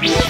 Bye.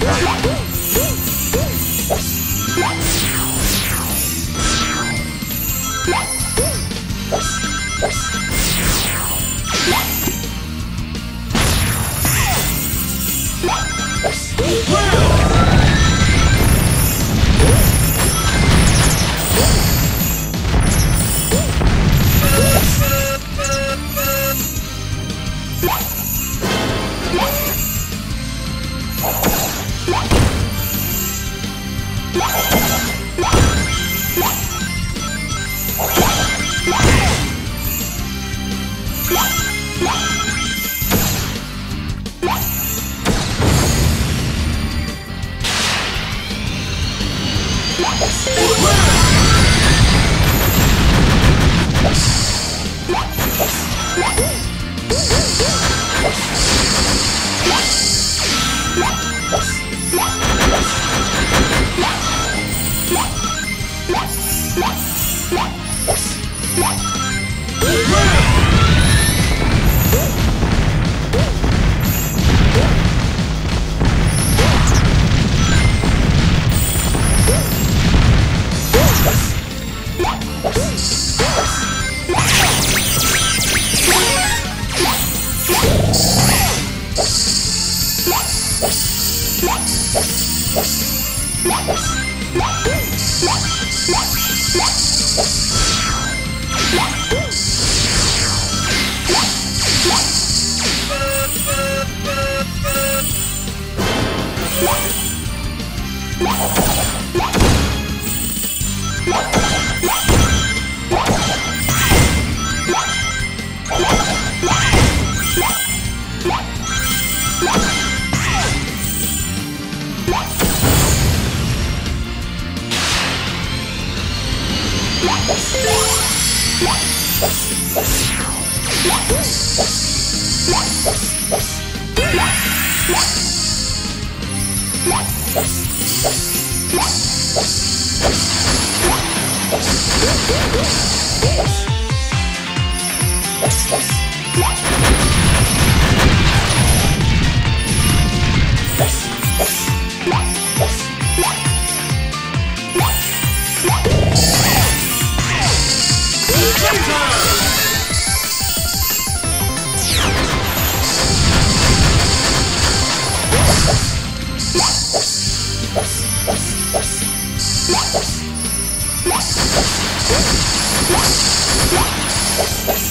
Yeah. Yes! Let's go.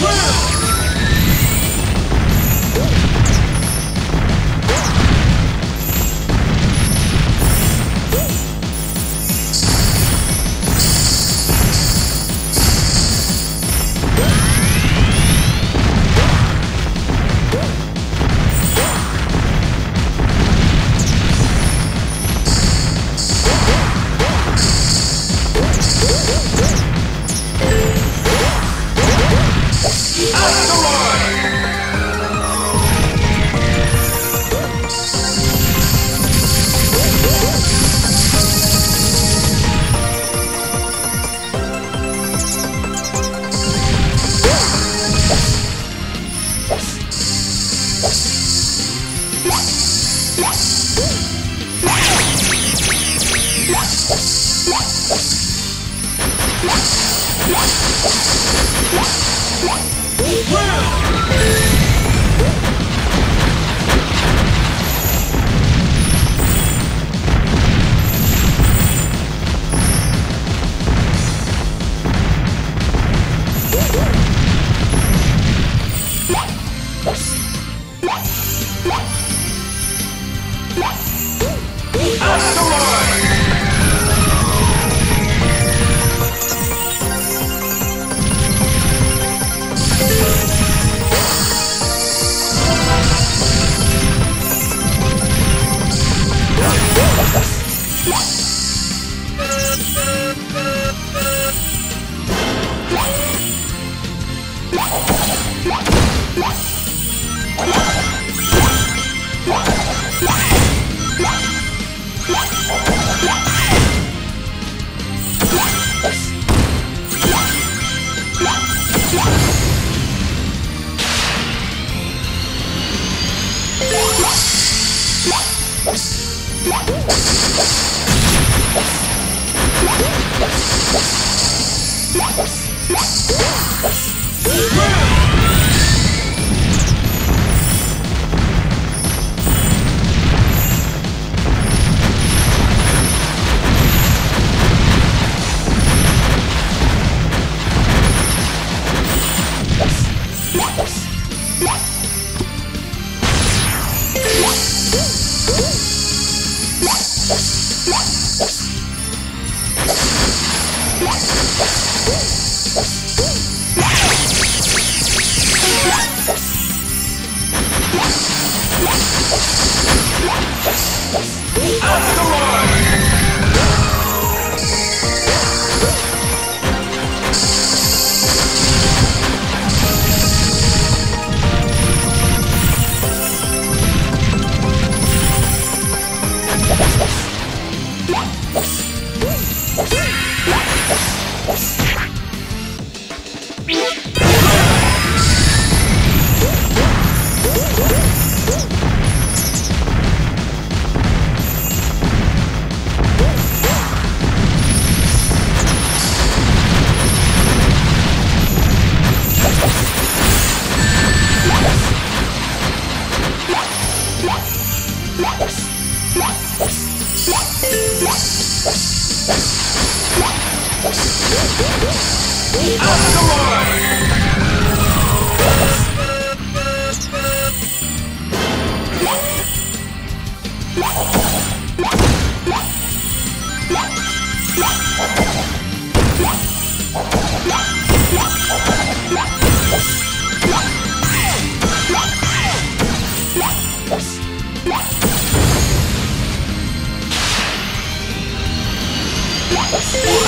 Wow! Yeah. Asteroid! Música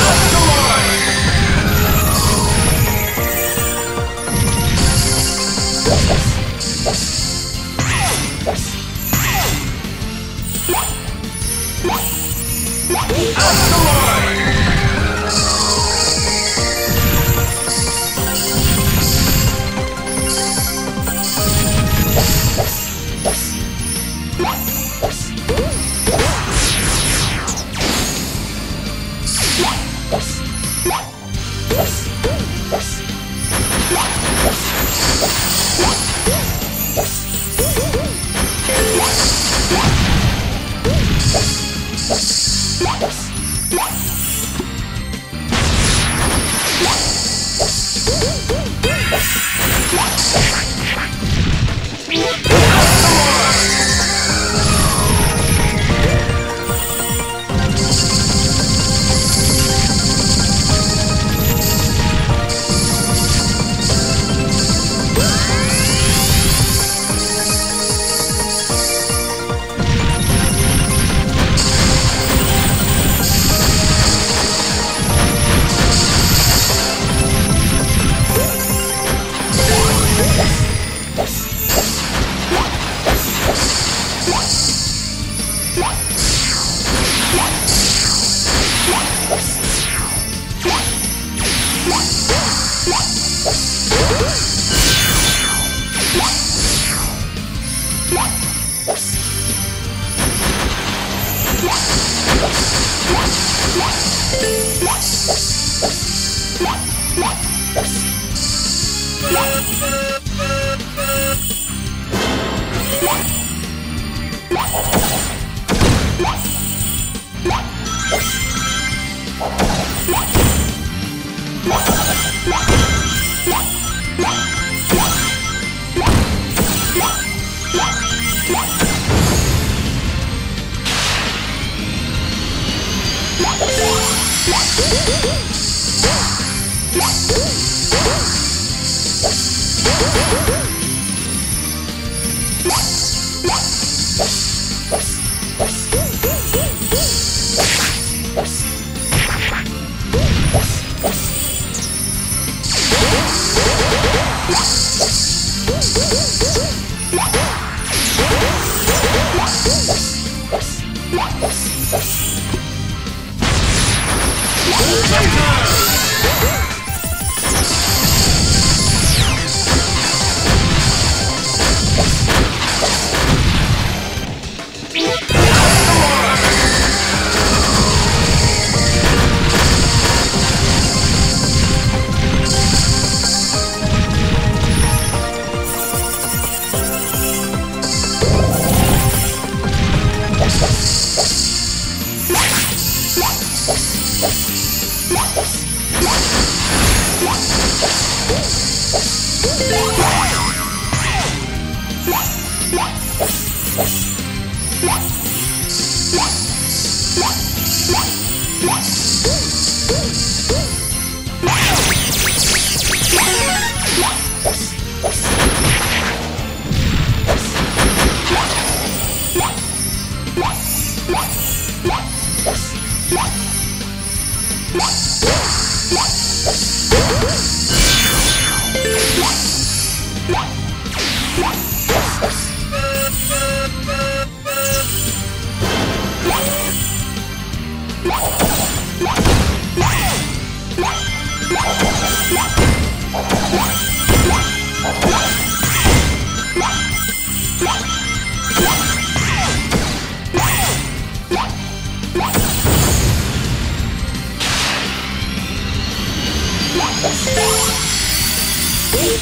Come on!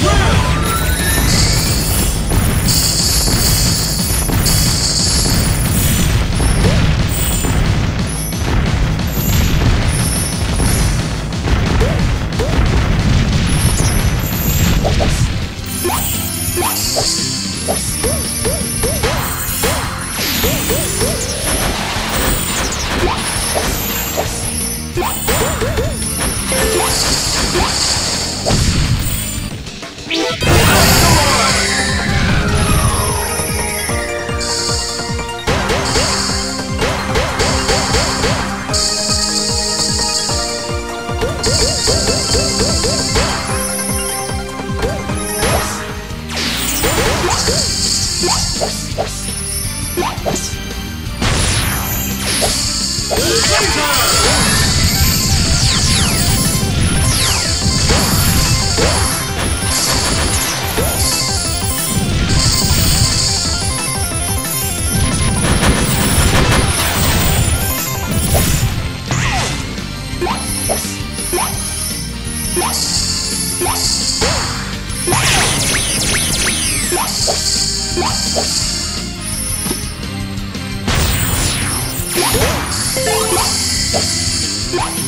Round! Yes! What?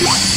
Yeah.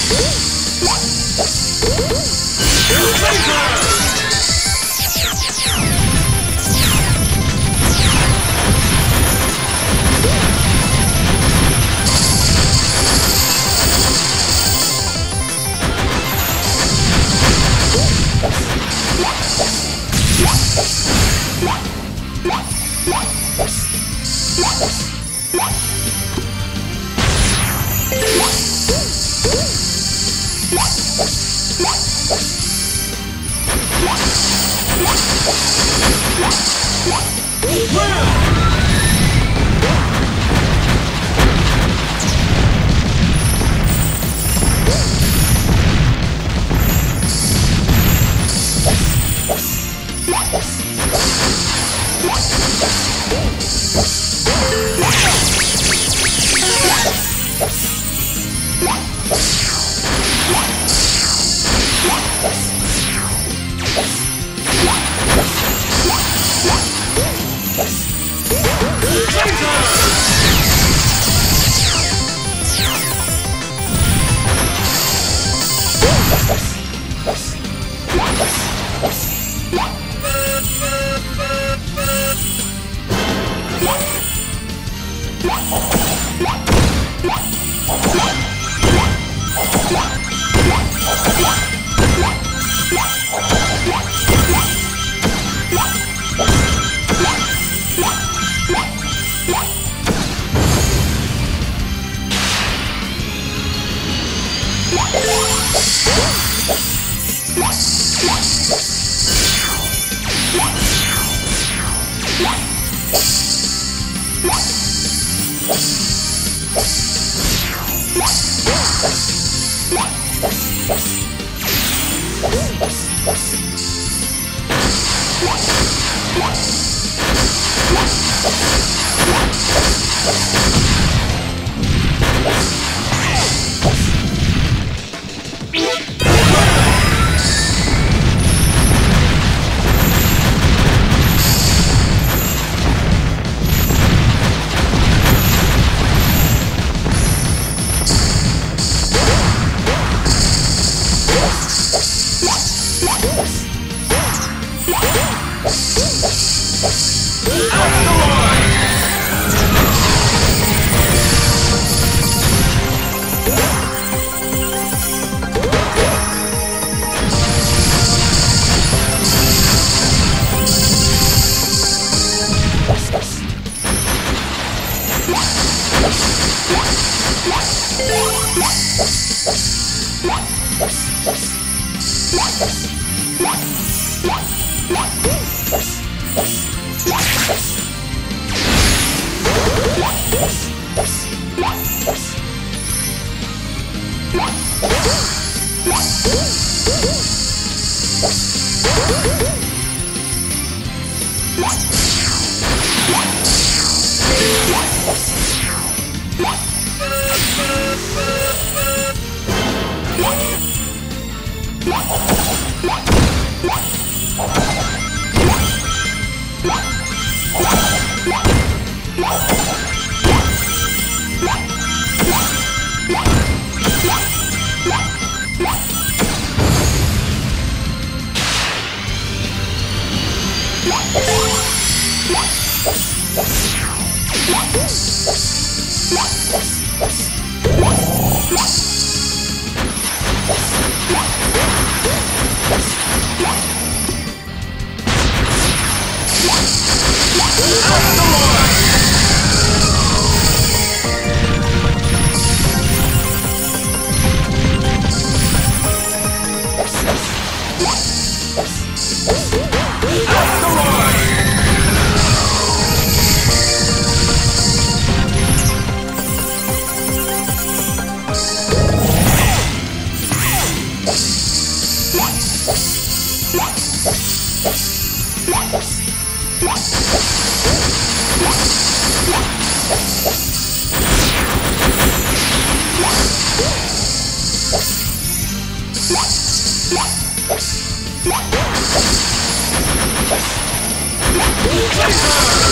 Winner! Yes. Let's go!